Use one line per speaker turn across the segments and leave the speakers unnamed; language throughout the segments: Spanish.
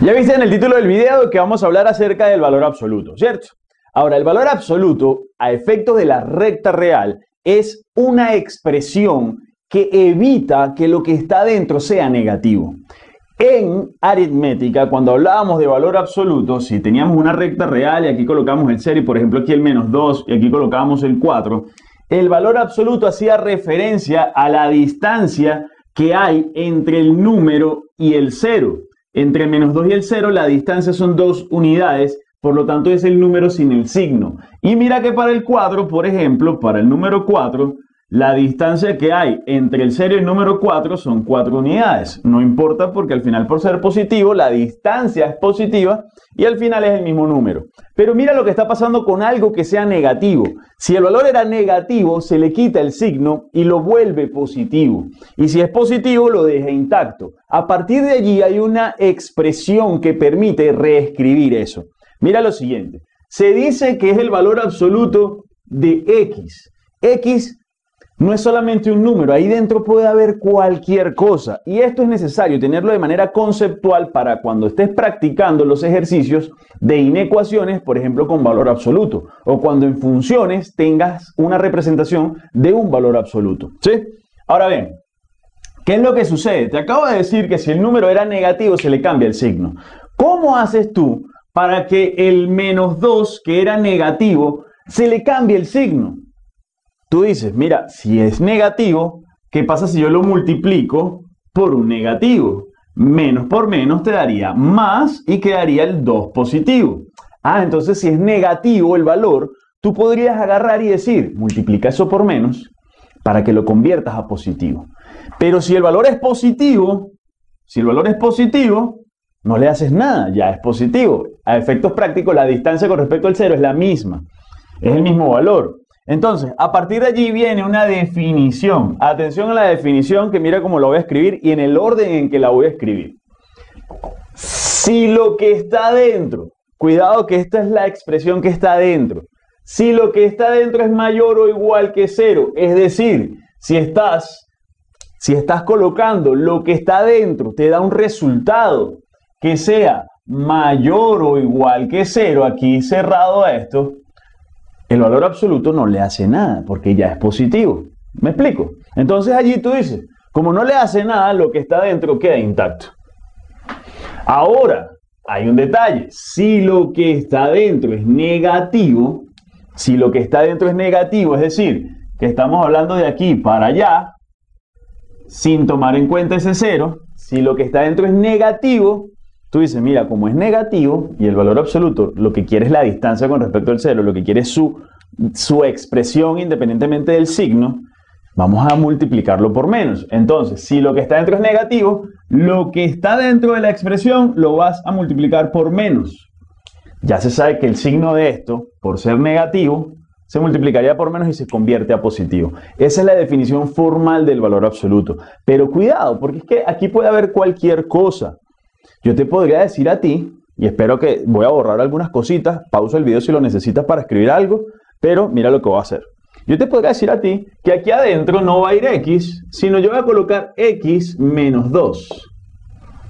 Ya viste en el título del video que vamos a hablar acerca del valor absoluto, ¿cierto? Ahora, el valor absoluto, a efectos de la recta real, es una expresión que evita que lo que está dentro sea negativo. En aritmética, cuando hablábamos de valor absoluto, si teníamos una recta real y aquí colocamos el 0 y por ejemplo aquí el menos 2 y aquí colocamos el 4, el valor absoluto hacía referencia a la distancia que hay entre el número y el 0. Entre el menos 2 y el 0 la distancia son dos unidades, por lo tanto es el número sin el signo. Y mira que para el 4, por ejemplo, para el número 4, la distancia que hay entre el 0 y el número 4 son 4 unidades. No importa porque al final por ser positivo, la distancia es positiva y al final es el mismo número. Pero mira lo que está pasando con algo que sea negativo. Si el valor era negativo, se le quita el signo y lo vuelve positivo. Y si es positivo, lo deja intacto. A partir de allí hay una expresión que permite reescribir eso. Mira lo siguiente. Se dice que es el valor absoluto de x. x no es solamente un número, ahí dentro puede haber cualquier cosa. Y esto es necesario tenerlo de manera conceptual para cuando estés practicando los ejercicios de inecuaciones, por ejemplo, con valor absoluto, o cuando en funciones tengas una representación de un valor absoluto. ¿Sí? Ahora bien, ¿qué es lo que sucede? Te acabo de decir que si el número era negativo se le cambia el signo. ¿Cómo haces tú para que el menos 2, que era negativo, se le cambie el signo? Tú dices, mira, si es negativo, ¿qué pasa si yo lo multiplico por un negativo? Menos por menos te daría más y quedaría el 2 positivo. Ah, entonces si es negativo el valor, tú podrías agarrar y decir, multiplica eso por menos para que lo conviertas a positivo. Pero si el valor es positivo, si el valor es positivo, no le haces nada, ya es positivo. A efectos prácticos, la distancia con respecto al cero es la misma, es el mismo valor. Entonces, a partir de allí viene una definición. Atención a la definición que mira cómo lo voy a escribir y en el orden en que la voy a escribir. Si lo que está dentro, cuidado que esta es la expresión que está dentro. Si lo que está dentro es mayor o igual que cero, es decir, si estás si estás colocando lo que está dentro te da un resultado que sea mayor o igual que cero, aquí cerrado a esto, el valor absoluto no le hace nada porque ya es positivo. ¿Me explico? Entonces allí tú dices, como no le hace nada, lo que está dentro queda intacto. Ahora, hay un detalle. Si lo que está dentro es negativo, si lo que está dentro es negativo, es decir, que estamos hablando de aquí para allá, sin tomar en cuenta ese cero, si lo que está dentro es negativo, Tú dices, mira, como es negativo y el valor absoluto, lo que quiere es la distancia con respecto al cero, lo que quiere es su, su expresión independientemente del signo, vamos a multiplicarlo por menos. Entonces, si lo que está dentro es negativo, lo que está dentro de la expresión lo vas a multiplicar por menos. Ya se sabe que el signo de esto, por ser negativo, se multiplicaría por menos y se convierte a positivo. Esa es la definición formal del valor absoluto. Pero cuidado, porque es que aquí puede haber cualquier cosa. Yo te podría decir a ti, y espero que voy a borrar algunas cositas, pausa el video si lo necesitas para escribir algo, pero mira lo que voy a hacer. Yo te podría decir a ti que aquí adentro no va a ir x, sino yo voy a colocar x menos 2.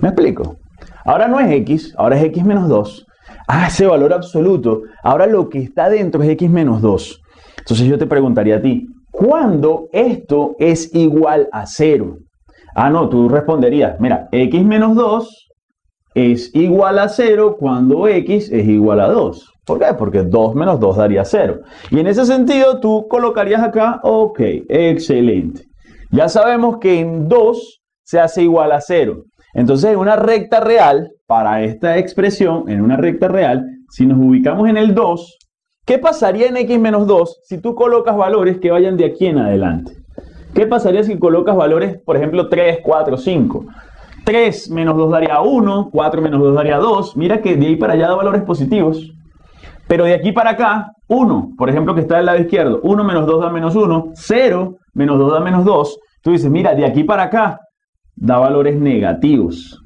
¿Me explico? Ahora no es x, ahora es x menos 2. Ah, ese valor absoluto. Ahora lo que está dentro es x menos 2. Entonces yo te preguntaría a ti, ¿cuándo esto es igual a 0? Ah, no, tú responderías, mira, x menos 2 es igual a 0 cuando x es igual a 2. ¿Por qué? Porque 2 menos 2 daría 0. Y en ese sentido tú colocarías acá, ok, excelente. Ya sabemos que en 2 se hace igual a 0. Entonces en una recta real, para esta expresión, en una recta real, si nos ubicamos en el 2, ¿qué pasaría en x menos 2 si tú colocas valores que vayan de aquí en adelante? ¿Qué pasaría si colocas valores, por ejemplo, 3, 4, 5? 3 menos 2 daría 1, 4 menos 2 daría 2. Mira que de ahí para allá da valores positivos. Pero de aquí para acá, 1, por ejemplo, que está del lado izquierdo, 1 menos 2 da menos 1, 0 menos 2 da menos 2. Tú dices, mira, de aquí para acá da valores negativos.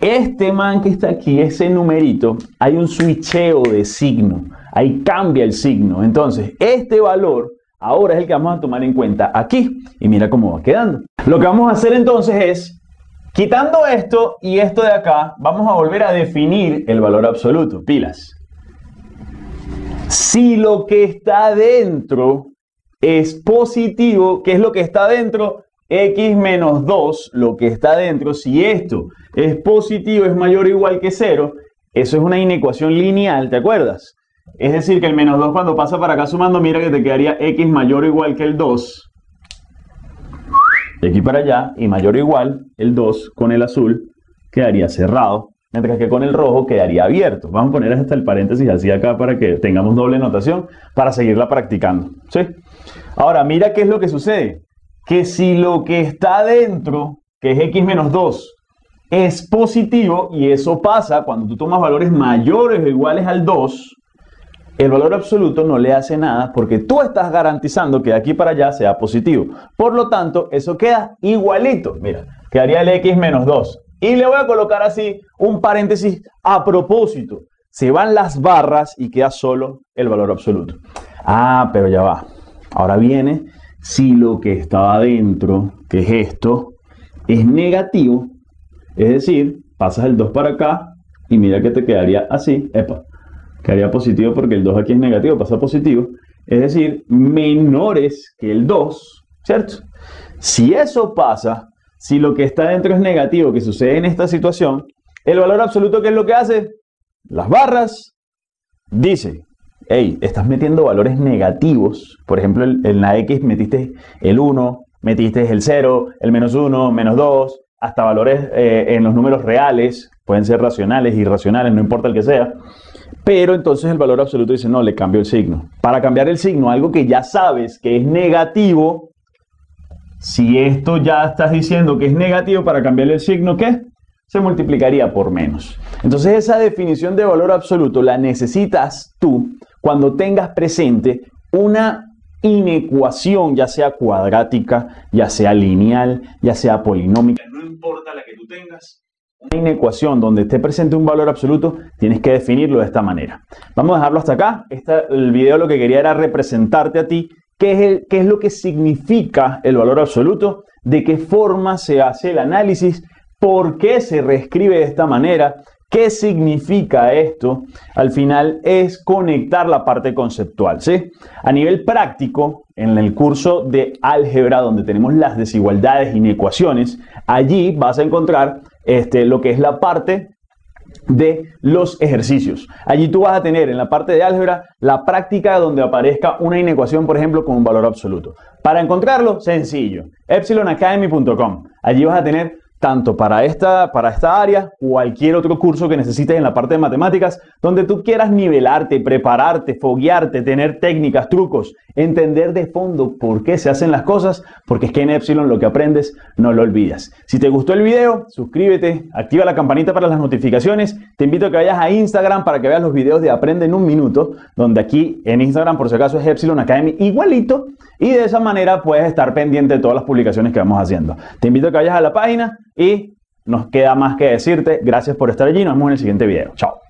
Este man que está aquí, ese numerito, hay un switcheo de signo. Ahí cambia el signo. Entonces, este valor ahora es el que vamos a tomar en cuenta aquí. Y mira cómo va quedando. Lo que vamos a hacer entonces es Quitando esto y esto de acá, vamos a volver a definir el valor absoluto. Pilas. Si lo que está dentro es positivo, ¿qué es lo que está dentro? x menos 2, lo que está dentro, si esto es positivo, es mayor o igual que 0, eso es una inecuación lineal, ¿te acuerdas? Es decir, que el menos 2 cuando pasa para acá sumando, mira que te quedaría x mayor o igual que el 2. De aquí para allá, y mayor o igual, el 2 con el azul quedaría cerrado, mientras que con el rojo quedaría abierto. Vamos a poner hasta el paréntesis así acá para que tengamos doble notación para seguirla practicando. ¿sí? Ahora, mira qué es lo que sucede. Que si lo que está dentro, que es x menos 2, es positivo, y eso pasa cuando tú tomas valores mayores o iguales al 2, el valor absoluto no le hace nada porque tú estás garantizando que de aquí para allá sea positivo. Por lo tanto, eso queda igualito. Mira, quedaría el x menos 2. Y le voy a colocar así un paréntesis a propósito. Se van las barras y queda solo el valor absoluto. Ah, pero ya va. Ahora viene si lo que estaba adentro, que es esto, es negativo. Es decir, pasas el 2 para acá y mira que te quedaría así. Epa, quedaría positivo porque el 2 aquí es negativo, pasa positivo. Es decir, menores que el 2, ¿cierto? Si eso pasa, si lo que está dentro es negativo, que sucede en esta situación, el valor absoluto, ¿qué es lo que hace? Las barras dice, hey, estás metiendo valores negativos. Por ejemplo, en la X metiste el 1, metiste el 0, el menos 1, menos 2, hasta valores eh, en los números reales, pueden ser racionales, irracionales, no importa el que sea. Pero entonces el valor absoluto dice, no, le cambio el signo. Para cambiar el signo, algo que ya sabes que es negativo, si esto ya estás diciendo que es negativo, para cambiar el signo, ¿qué? Se multiplicaría por menos. Entonces esa definición de valor absoluto la necesitas tú cuando tengas presente una inecuación, ya sea cuadrática, ya sea lineal, ya sea polinómica, no importa la que tú tengas, una inecuación donde esté presente un valor absoluto, tienes que definirlo de esta manera. Vamos a dejarlo hasta acá. el video lo que quería era representarte a ti qué es, qué es lo que significa el valor absoluto, de qué forma se hace el análisis, por qué se reescribe de esta manera, qué significa esto. Al final es conectar la parte conceptual. ¿sí? A nivel práctico, en el curso de álgebra, donde tenemos las desigualdades, inecuaciones, allí vas a encontrar este, lo que es la parte de los ejercicios. Allí tú vas a tener en la parte de álgebra la práctica donde aparezca una inecuación, por ejemplo, con un valor absoluto. Para encontrarlo, sencillo, epsilonacademy.com. Allí vas a tener tanto para esta, para esta área, cualquier otro curso que necesites en la parte de matemáticas, donde tú quieras nivelarte, prepararte, foguearte, tener técnicas, trucos, entender de fondo por qué se hacen las cosas, porque es que en Epsilon lo que aprendes no lo olvidas. Si te gustó el video, suscríbete, activa la campanita para las notificaciones, te invito a que vayas a Instagram para que veas los videos de Aprende en un minuto, donde aquí en Instagram por si acaso es Epsilon Academy igualito, y de esa manera puedes estar pendiente de todas las publicaciones que vamos haciendo. Te invito a que vayas a la página y nos queda más que decirte. Gracias por estar allí. Nos vemos en el siguiente video. Chao.